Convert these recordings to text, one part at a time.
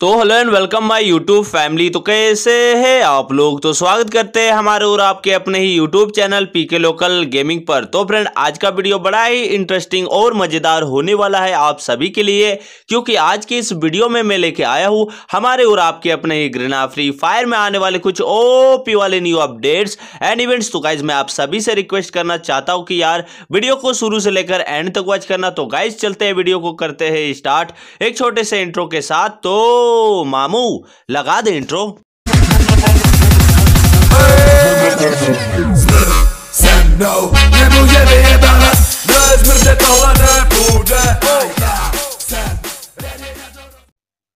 तो hello and welcome my YouTube family तो कैसे हैं आप लोग? तो स्वागत करते हैं हमारे और आपके अपने ही YouTube channel PK local gaming पर। तो फ्रेंड आज का वीडियो बड़ा ही इंटरेस्टिंग और मज़ेदार होने वाला है आप सभी के लिए, क्योंकि आज के इस वीडियो में मैं लेके आया हूँ हमारे और आपके अपने ही ग्रेना फ्री फायर में आने वाले कुछ ओपी वाले न्यू अपडेट्स एंड इवेंट्स तो गाइज़ मैं आप सभी से रिक्वेस्ट करना चाहता हूँ कि यार वीडियो को शुरू से लेकर एंड तक वॉच करना। तो गाइज़ चलते हैं वीडियो को करते हैं स्टार्ट एक छोटे से इंट्रो के साथ। तो मामू लगा दे इंट्रो Budę Sen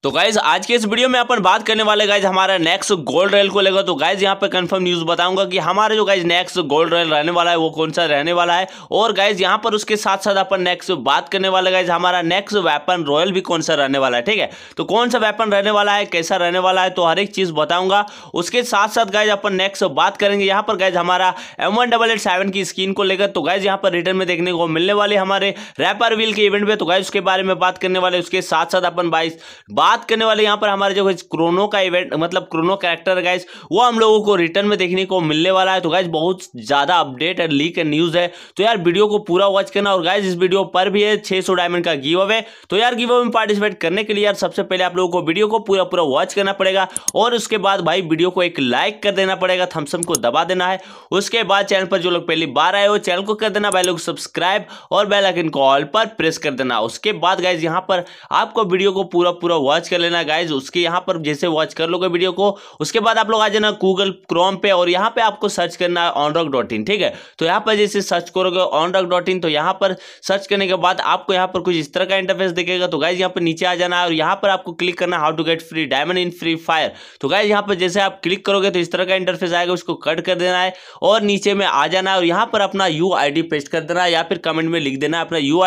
तो गाइज़ आज के इस वीडियो में अपन बात करने वाले गाइज़ हमारा नेक्स्ट गोल्ड रेल को लेकर। तो गाइज़ यहाँ पे कंफर्म न्यूज़ बताऊँगा कि हमारा जो गाइज़ नेक्स्ट गोल्ड रेल रहने वाला है, वो कौन सा रहने वाला है। और गाइज़ यहाँ पर उसके साथ साथ अपन नेक्स्ट बात करने वाले गाइज़ हमारा नेक्स्ट वेपन रॉयल भी कौन सा रहने वाला है, ठीक है? तो कौन सा वेपन रहने वाला है, कैसा रहने वाला है तो हर एक चीज़ बताऊँगा। उसके साथ साथ गाइज़ अपन नेक्स्ट बात करेंगे। यहाँ पर गाइज़ हमारा एम वन की स्कीन को लेकर। तो गाइज़ यहाँ पर रिटर्न में देखने को मिलने वाले हमारे रैपर व्हील के इवेंट में तो गाइज़ उसके बारे में बात करने वाले उसके साथ साथ अपन बाइस बात करने वाले यहाँ पर हमारे जो क्रोनो का इवेंट मतलब क्रोनो कैरेक्टर गाइज़ वो हम लोगों को रिटर्न में देखने को मिलने वाला है। तो गाइज़ बहुत ज़्यादा update and leak and news है। तो यार वीडियो को पूरा वॉच करना और गाइज़ इस वीडियो पर भी है 600 डायमंड का गिव अवे तो यार गिव अवे में पार्टिसिपेट करने के लिए यार, सबसे पहले आप लोगों को वीडियो को पूरा पूरा वॉच करना पड़ेगा। और उसके बाद भाई वीडियो को एक लाइक कर देना पड़ेगा थम्सअप को दबा देना है। उसके बाद चैनल पर जो लोग पहली बार आए हो चैनल को कर देना भाई लोग सब्सक्राइब और बेल आइकन को ऑल पर प्रेस कर देना। उसके बाद गाइज़ यहाँ पर आपको वीडियो को पूरा पूरा वॉच कर लेना गाइज़ उसके यहाँ पर जैसे वॉच कर लोगे वीडियो को, उसके बाद आप लोग आ जाना गूगल क्रोम पे और यहाँ पे आपको सर्च करना है ऑनरॉक डॉट इन ठीक है? तो यहाँ पर जैसे सर्च करोगे ऑनरॉक डॉट इन तो यहाँ पर सर्च करने के बाद आपको यहाँ पर कुछ इस तरह का इंटरफेस दिखेगा। तो गाइज़ यहाँ पर नीचे आ जाना है और यहाँ पर आपको क्लिक करना how to get free diamond in Free Fire तो गाइज़ यहाँ पर जैसे आप क्लिक करोगे तो इस तरह का इंटरफेस आएगा, उसको कट कर देना है और नीचे में आ जाना है और यहाँ पर अपना यू पेस्ट कर देना है या फिर कमेंट में लिख देना है अपना यू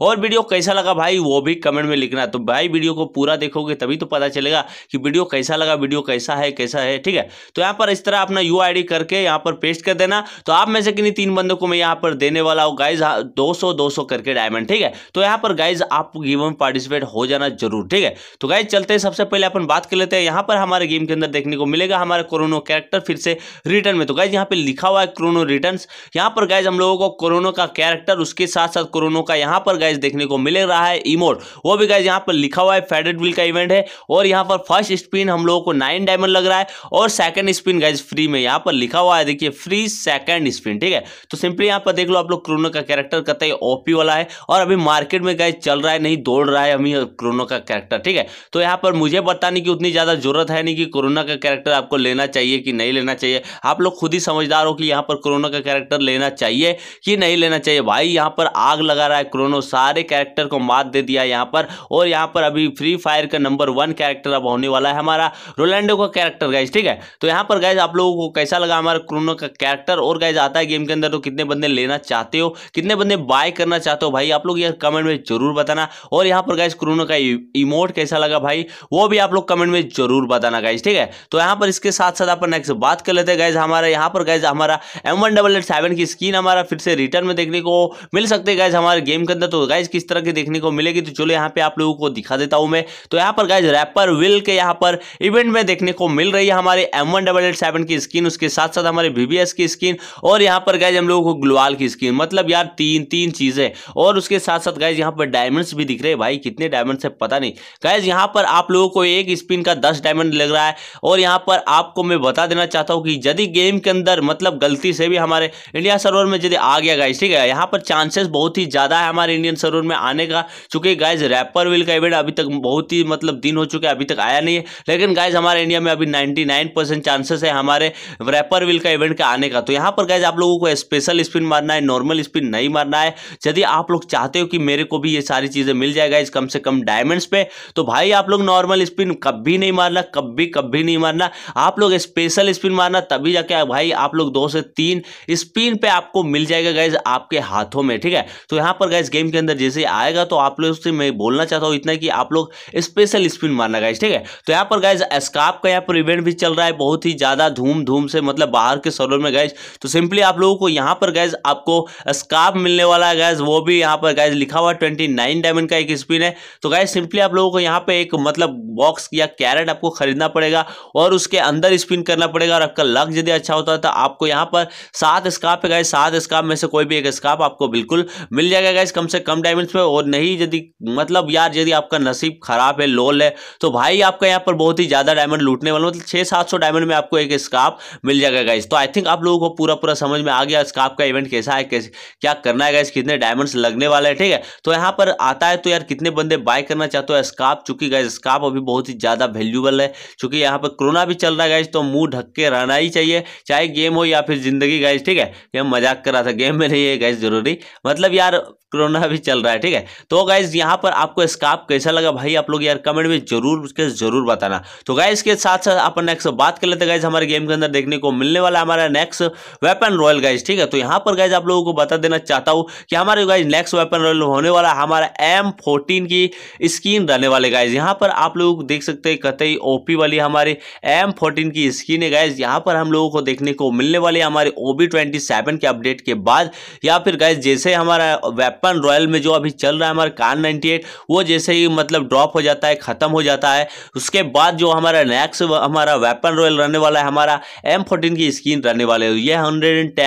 और वीडियो कैसा लगा भाई, वो भी कमेंट में लिखना। तो भाई वीडियो को पूरा देखोगे तभी तो पता चलेगा कि वीडियो कैसा लगा, वीडियो कैसा है कैसा है, ठीक है? तो यहाँ पर इस तरह अपना यूआईडी करके यहाँ पर पेस्ट कर देना। तो आप में से किन्हीं तीन बंदों को मैं यहाँ पर देने वाला हूँ। गाइज़ दो सौ दो सौ करके डायमंड ठीक है? तो यहाँ पर गाइज़ आप गेम में पार्टिसिपेट हो जाना ज़रूर, ठीक है? तो गाइज़ चलते हैं। सबसे पहले अपन बात कर लेते हैं। यहाँ पर हमारे गेम के अंदर देखने को मिलेगा हमारा कोरोनो कैरेक्टर फिर से रिटर्न में। तो गाइज़ यहाँ पे लिखा हुआ है क्रोनो रिटर्न यहाँ पर गाइज़ हम लोगों को कोरोनो का कैरेक्टर उसके साथ साथ कोरोनो का यहाँ पर गाइज़ देखने को मिल रहा है। इमोट वो भी गाइज़ यहाँ पर लिखा हुआ है। फेडेड विल का इवेंट है और यहाँ पर फ़र्स्ट स्पिन हम लोगों को नाइन डायमंड लग रहा है और सेकंड स्पिन गाइज़ फ्री में यहाँ पर लिखा हुआ है, देखिए फ्री सेकंड स्पिन ठीक है? तो सिंपली यहाँ पर देख लो आप लोग क्रोनो का कैरेक्टर करता है ओपी वाला है और अभी मार्केट में गाइज़ चल रहा है, नहीं दौड़ रहा है अभी क्रोनो का कैरेक्टर ठीक है? तो यहाँ पर मुझे बताने की उतनी ज़्यादा ज़रूरत है नहीं कि कोरोना का कैरेक्टर आपको लेना चाहिए कि नहीं लेना चाहिए। आप लोग खुद ही समझदार हो कि यहाँ पर कोरोना का कैरेक्टर लेना चाहिए कि नहीं लेना चाहिए। भाई, यहाँ पर आग लगा रहा है क्रोनो सारे कैरेक्टर को मात दे दिया यहाँ पर और यहाँ पर अभी फ्री फायर का नंबर वन कैरेक्टर अब होने वाला है हमारा रोलैंडो का कैरेक्टर गाइज़ ठीक है? तो यहाँ पर गाइज़ आप लोगों को कैसा लगा हमारा क्रोनो का कैरेक्टर और गाइज़ आता है गेम के अंदर तो कितने बंदे लेना चाहते हो? कितने बंदे बाय करना चाहते हो? भाई, आप लोग यार कमेंट में ज़रूर बताना। और यहाँ पर गाइज़ क्रोनो का इमोट कैसा लगा भाई? वो भी आप लोग कमेंट में ज़रूर बताना गाइज़ ठीक है? तो यहाँ पर इसके साथ साथ अपन नेक्स्ट बात कर लेते हैं गाइज़ हमारा यहाँ पर गाइज़ हमारा एम की स्कीन हमारा फिर से रिटर्न में देखने को मिल सकते हैं गाइज़ हमारे गेम के अंदर। तो गाइज़ किस तरह की देखने को मिलेगी? तो चलो यहाँ पे आप लोगों को दिखा देता हूँ मैं। तो यहाँ पर गाइज़ रैपर विल के यहाँ पर इवेंट में देखने को मिल रही है हमारे M one double eight seven की स्किन उसके साथ साथ हमारे वीवीएस की स्किन और यहाँ पर गाइज़ हम लोगों को ग्लोवाल की स्किन मतलब यार तीन तीन चीज़ें और उसके साथ साथ गाइज़ यहाँ पर डायमंड्स भी दिख रहे हैं। भाई, कितने डायमंड्स है, पता नहीं। गाइज़ यहाँ पर आप लोगों को एक स्पिन का दस डायमंड लग रहा है और यहाँ पर आपको मैं बता देना चाहता हूँ कि यदि गेम के अंदर मतलब गलती से भी हमारे इंडिया सर्वर में यदि आ गया गाइज़ ठीक है, यहाँ पर चांसेस बहुत ही ज़्यादा है हमारे इंडियन सर्वर में आने का, चूँकि गाइज़ रैपर विल का इवेंट अभी तक बहुत ही मतलब दिन हो चुके अभी तक आया नहीं है। लेकिन गाइज़ हमारे इंडिया में अभी 99 परसेंट चांसेस है हमारे रैपर विल का इवेंट का आने का। तो यहाँ पर गाइज़ आप लोगों को स्पेशल स्पिन मारना है नॉर्मल स्पिन नहीं मारना है। यदि आप लोग चाहते हो कि मेरे को भी ये सारी चीज़ें मिल जाएगा इस कम से कम डायमंड्स पे तो भाई आप लोग नॉर्मल स्पिन कभी नहीं मारना, कभी कभी नहीं मारना। आप लोग स्पेशल स्पिन मारना, तभी जाके भाई आप लोग दो से तीन स्पिन पे आपको मिल जाएगा गाइज़ आपके हाथों में, ठीक है? तो यहाँ पर गाइज़ गेम के अंदर जैसे आएगा तो आप लोग से मैं बोलना चाहता हूँ इतना कि आप लोग स्पेशल स्पिन मारना गाइज़ ठीक है? तो यहाँ पर गाइज़ स्काप का यहाँ पर इवेंट भी चल रहा है, बहुत ही ज़्यादा धूम धूम से मतलब बाहर के सर्वर में गाइज़ तो सिंपली आप लोगों को यहाँ पर गैज आपको स्काप मिलने वाला है गैज वो भी यहाँ पर गैज लिखा हुआ ट्वेंटी नाइन डायमंड का एक स्पिन है. तो गैज सिंपली आप लोगों को यहाँ पे एक मतलब बॉक्स या कैरेट आपको खरीदना पड़ेगा और उसके अंदर स्पिन करना पड़ेगा और आपका लक यदि अच्छा होता है तो आपको यहाँ पर सात स्काप है गैज सात स्काप में से कोई भी एक स्काप आपको बिल्कुल मिल जाएगा गैज कम से कम डायमंड्स में. और नहीं यदि मतलब यार, यदि आपका नसीब खराब है लोल है। तो भाई, आपका यहाँ पर बहुत ही ज़्यादा डायमंड लूटने वाला मतलब छः सात सौ डायमंड में आपको एक स्काप मिल जाएगा गाइज़ तो आई थिंक आप लोगों को पूरा पूरा समझ में आ गया स्काप का इवेंट कैसा है, कैसे, क्या करना है गाइज़ कितने डायमंड्स लगने वाले हैं, ठीक है? तो यहाँ पर आता है तो यार कितने बंदे बाय करना चाहते हो स्काप चूँकि गाइज़ स्काप अभी बहुत ही ज़्यादा वैल्यूबल है। चूँकि यहाँ पर कोरोना भी चल रहा है गाइज़ तो मुँह ढक के रहना ही चाहिए। चाहे गेम हो या फिर ज़िंदगी गाइज़ ठीक है? मज़ाक कर रहा था गेम में नहीं है गाइज़ ज़रूरी। मतलब यार कोरोना भी चल रहा है, ठीक है? तो गाइज़ यहाँ पर आपको स्काप कैसा लगा भाई? आप लोग यार कमेंट में ज़रूर उसके ज़रूर बताना। तो गाइज़ के साथ साथ अपन नेक्स्ट बात कर लेते गाइज़ हमारे गेम के अंदर देखने को मिलने वाला हमारा नेक्स्ट वेपन रॉयल गाइज़ ठीक है? तो यहाँ पर गाइज़ आप लोगों को बता देना चाहता हूँ कि हमारे गाइज़ नेक्स्ट वेपन रॉयल होने वाला हमारा एम की स्किन रहने वाले गाइज़ यहाँ पर आप लोग देख सकते हैं कतई ओपी वाली हमारी एम की स्किन है गाइज़ यहाँ पर हम लोगों को देखने को मिलने वाली हमारे ओबी ट्वेंटी के अपडेट के बाद। या फिर गाइज़ जैसे हमारा वेपन रॉयल में जो अभी चल रहा है हमारा कान नाइनटी वो जैसे ही मतलब ड्रॉप हो जाता है, खत्म हो जाता है, उसके बाद जो हमारा नेक्स्ट हमारा वेपन रॉयल रहने वाला है, हमारा एम की स्किन रहने वाले है। ये हंड्रेड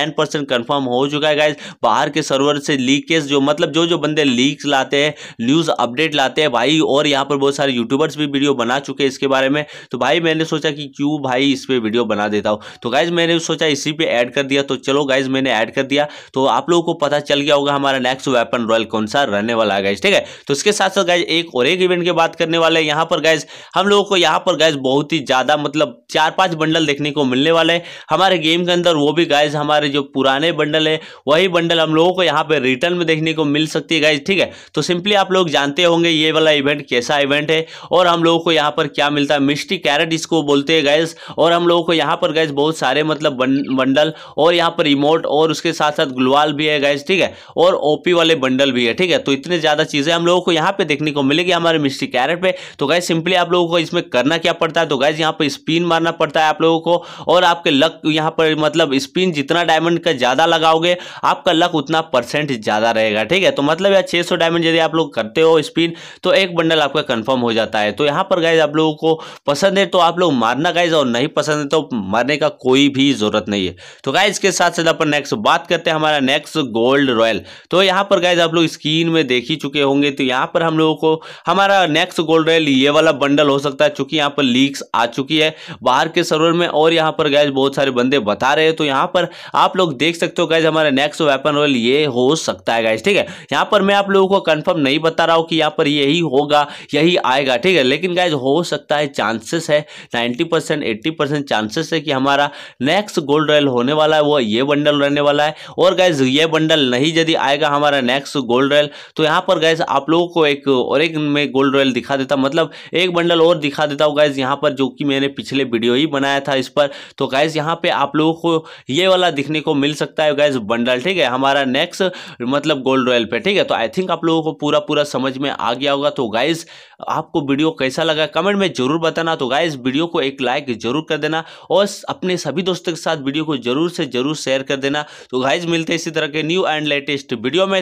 कन्फर्म हो चुका है गाइज़ बाहर के सर्वर से लीकेज जो मतलब जो जो बंदे लीक्स लाते हैं न्यूज़ अपडेट लाते हैं, भाई, और यहाँ पर बहुत सारे यूट्यूबर्स भी वीडियो बना चुके हैं इसके बारे में। तो भाई, मैंने सोचा कि क्यों भाई इस पर वीडियो बना देता हूँ? तो गाइज़ मैंने सोचा इसी पे ऐड कर दिया तो चलो गाइज़ मैंने ऐड कर दिया। तो आप लोगों को पता चल गया होगा, हमारा नेक्स्ट वेपन रॉयल कौन सा रहने वाला है गाइज़ ठीक है? तो इसके साथ साथ गाइज़ एक और एक इवेंट की बात करने वाले हैं यहाँ पर गाइज़ हम लोगों को यहाँ पर गाइज़ बहुत ही ज़्यादा मतलब चार पाँच बंडल देखने को मिलने वाले हैं। हमारे गेम के अंदर वो भी गाइज़ हमारे जो पुराने बंडल है, वही बंडल हम लोगों को यहाँ पे रिटर्न में देखने को मिल सकती है गाइज़ ठीक है? तो सिंपली आप लोग जानते होंगे ये वाला इवेंट कैसा इवेंट है, और हम लोगों को यहाँ पर क्या मिलता है। मिस्टी कैरेट इसको बोलते हैं गाइज़ और हम लोगों को यहाँ पर गाइज़ बहुत सारे मतलब बंडल और यहाँ पर रिमोट और उसके साथ साथ ग्लवाल भी है गाइज़ ठीक है? और ओपी वाले बंडल भी है, ठीक है? तो इतने ज़्यादा चीज़ें हम लोगों को यहाँ पे देखने को मिलेगी हमारे मिस्टी कैरेट पे। तो गाइज़ सिंपली आप लोगों को इसमें करना क्या पड़ता है? तो गाइज़ यहाँ पर स्पिन मारना पड़ता है आप लोगों को, और आपके लक यहाँ पर मतलब स्पिन जितना डायमंड का ज़्यादा लगाओगे, आपका लक उतना परसेंट ज़्यादा रहेगा, ठीक है? तो मतलब यार छः सौ डायमंड यदि आप लोग करते हो स्पिन तो एक बंडल आपका कन्फर्म हो जाता है। तो यहाँ पर गाइज़ आप लोगों को पसंद है तो आप लोग मारना गाइज़ और नहीं पसंद है तो मारने का कोई भी ज़रूरत नहीं है। तो गाइज़ के साथ साथ अपन नेक्स्ट बात करते हैं, हमारा नेक्स्ट गोल्ड रॉयल तो यहाँ पर गाइज़ आप लोग स्क्रीन में देख ही चुके होंगे तो यहाँ पर हम लोगों को हमारा नेक्स्ट गोल्ड रॉयल ये वाला बंडल हो सकता है, चूँकि यहाँ पर लीक्स आ चुकी है बाहर के सर्वर में, और यहाँ पर गैज बहुत सारे बंदे बता रहे हैं तो यहाँ पर आप लोग देख सकते हो गैज हमारा नेक्स्ट वेपन रॉयल ये हो सकता है गैज ठीक है? यहाँ पर मैं आप लोगों को कंफर्म नहीं बता रहा हूँ कि यहाँ पर यही होगा, यही आएगा, ठीक है? लेकिन गैज हो सकता है चांसेस है नाइन्टी परसेंट चांसेस है कि हमारा नेक्स्ट गोल्ड रॉयल होने वाला है, वो ये बंडल रहने वाला है, और गैज ये बंडल नहीं यदि आएगा, हमारा नेक्स्ट गोल्ड रॉयल तो यहाँ पर गैज आप लोगों को एक और एक में गोल्ड रॉयल दिखा देता। मतलब एक बंडल और दिखा देता हूँ गैज यहाँ पर, जो कि मैंने पिछले वीडियो ही बनाया था इस पर। तो गैज यहाँ पे आप लोगों को ये वाला दिखने को मिल सकता है गैज बंडल ठीक है? हमारा नेक्स्ट मतलब गोल्ड रॉयल पे, ठीक है? तो आई थिंक आप लोगों को पूरा पूरा समझ में आ गया होगा। तो गाइज़ आपको वीडियो कैसा लगा कमेंट में ज़रूर बताना। तो गाइज़ वीडियो को एक लाइक ज़रूर कर देना और अपने सभी दोस्तों के साथ वीडियो को ज़रूर से ज़रूर शेयर कर देना। तो गाइज़ मिलते हैं इसी तरह के न्यू एंड लेटेस्ट वीडियो में।